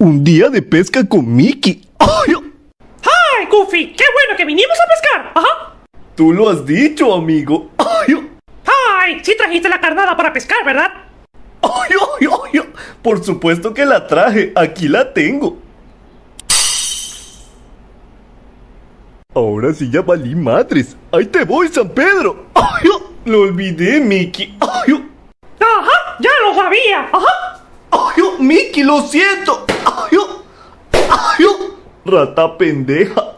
Un día de pesca con Mickey. ¡Ay! ¡Ay, Goofy! ¡Qué bueno que vinimos a pescar! ¡Ajá! Tú lo has dicho, amigo. ¡Ay! ¡Ay! Sí trajiste la carnada para pescar, ¿verdad? ¡Ay, ay, ay! Por supuesto que la traje. Aquí la tengo. Ahora sí ya valí madres. ¡Ahí te voy, San Pedro! ¡Ay! Lo olvidé, Mickey. ¡Ay! ¡Ajá! ¡Ya lo sabía! ¡Ajá! ¡Ay, Mickey, lo siento! Rata pendeja.